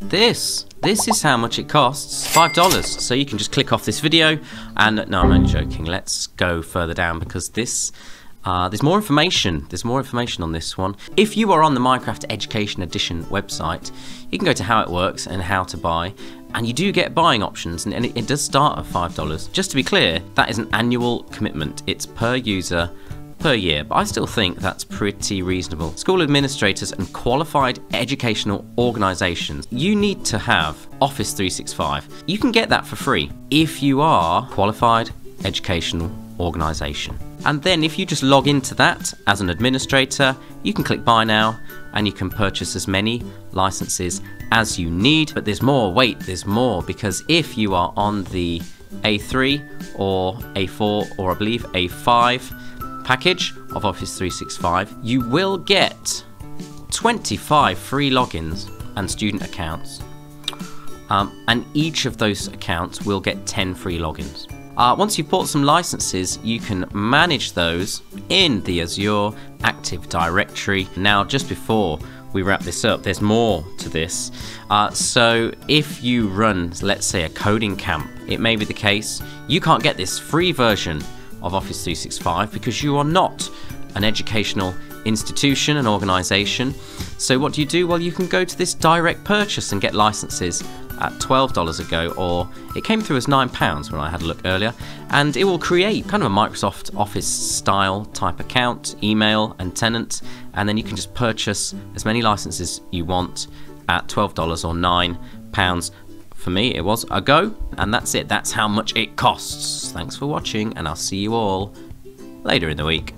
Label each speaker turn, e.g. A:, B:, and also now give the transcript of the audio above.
A: this. This is how much it costs. $5. So you can just click off this video and no, I'm only joking. Let's go further down because this uh, there's more information. There's more information on this one. If you are on the Minecraft Education Edition website, you can go to how it works and how to buy, and you do get buying options, and, it, it does start at five dollars. Just to be clear, that is an annual commitment. It's per user per year, but I still think that's pretty reasonable. School administrators and qualified educational organisations, you need to have Office 365. You can get that for free if you are qualified educational organisation. And then if you just log into that as an administrator, you can click buy now and you can purchase as many licenses as you need. But there's more, wait, there's more because if you are on the A3 or A4 or I believe A5 package of Office 365, you will get 25 free logins and student accounts. Um, and each of those accounts will get 10 free logins. Uh, once you've bought some licenses, you can manage those in the Azure Active Directory. Now, just before we wrap this up, there's more to this. Uh, so, if you run, let's say, a coding camp, it may be the case you can't get this free version of Office 365 because you are not an educational institution, an organization. So, what do you do? Well, you can go to this direct purchase and get licenses at $12 a go, or it came through as £9 when I had a look earlier, and it will create kind of a Microsoft Office style type account, email, and tenant, and then you can just purchase as many licenses you want at $12 or £9. For me, it was a go, and that's it. That's how much it costs. Thanks for watching, and I'll see you all later in the week.